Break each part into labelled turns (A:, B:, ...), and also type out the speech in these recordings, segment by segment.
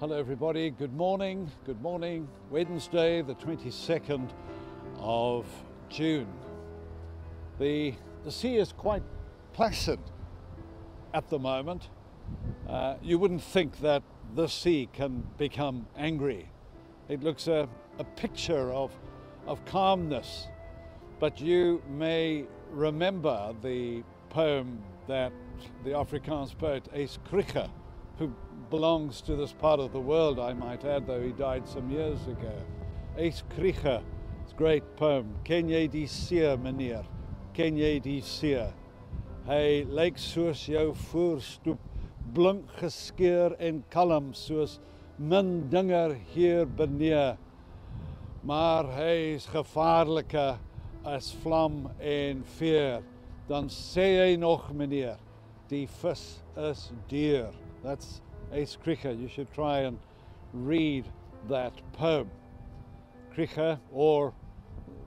A: Hello, everybody. Good morning. Good morning. Wednesday, the 22nd of June. The, the sea is quite placid at the moment. Uh, you wouldn't think that the sea can become angry. It looks a, a picture of, of calmness. But you may remember the poem that the Afrikaans poet Uys who belongs to this part of the world, I might add, though he died some years ago. Ace Krige, it's a great poem. Ken jy die see, meneer? Ken jy die see? Hy lyk soos jou voorstoep, blink geskeur en kalm soos min dinger hier benee. Maar hy is gevaarliker as vlam en vuur. Dan sê hy nog, meneer, die vis is duur. That's Uys Krige. You should try and read that poem. Krige, or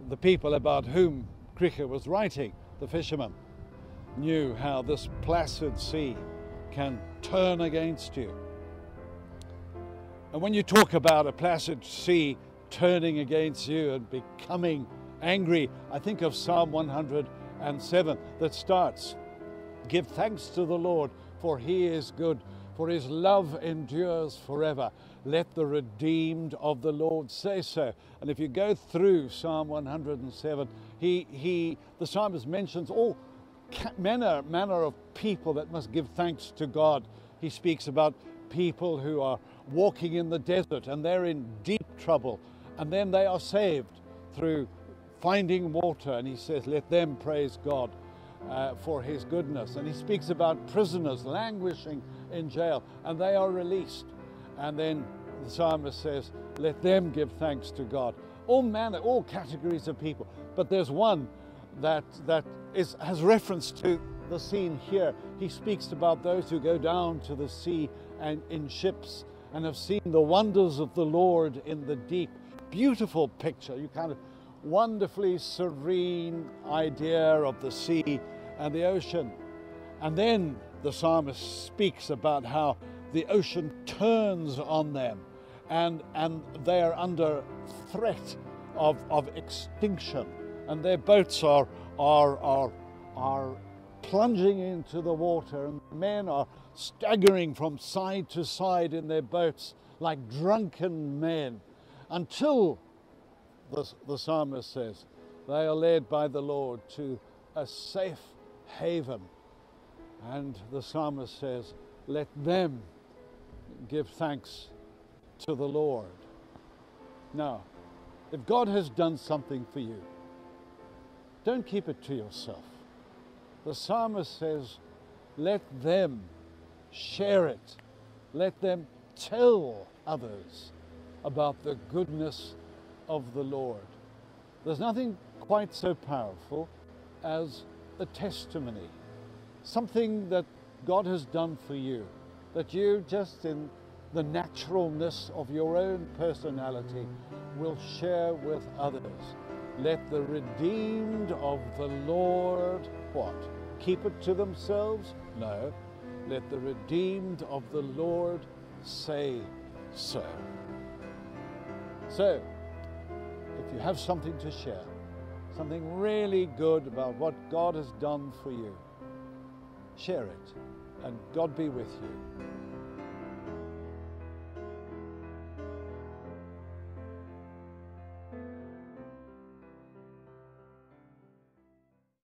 A: the people about whom Krige was writing, the fishermen, knew how this placid sea can turn against you. And when you talk about a placid sea turning against you and becoming angry, I think of Psalm 107 that starts Give thanks to the Lord, for he is good for his love endures forever. Let the redeemed of the Lord say so. And if you go through Psalm 107, he, he, the psalmist mentions all manner, manner of people that must give thanks to God. He speaks about people who are walking in the desert and they're in deep trouble, and then they are saved through finding water. And he says, Let them praise God uh, for his goodness. And he speaks about prisoners languishing in jail and they are released. And then the psalmist says, Let them give thanks to God. All manner, all categories of people. But there's one that, that is, has reference to the scene here. He speaks about those who go down to the sea and in ships and have seen the wonders of the Lord in the deep. Beautiful picture. You kind of wonderfully serene idea of the sea and the ocean. And then the psalmist speaks about how the ocean turns on them and, and they are under threat of, of extinction. And their boats are, are, are, are plunging into the water, and men are staggering from side to side in their boats like drunken men until the, the psalmist says, they are led by the Lord to a safe haven. And the psalmist says, let them give thanks to the Lord. Now, if God has done something for you, don't keep it to yourself. The psalmist says, let them share it. Let them tell others about the goodness of the Lord. There's nothing quite so powerful as a testimony, something that God has done for you, that you just in the naturalness of your own personality will share with others. Let the redeemed of the Lord, what? Keep it to themselves? No. Let the redeemed of the Lord say so. So, if you have something to share, something really good about what God has done for you, share it, and God be with you.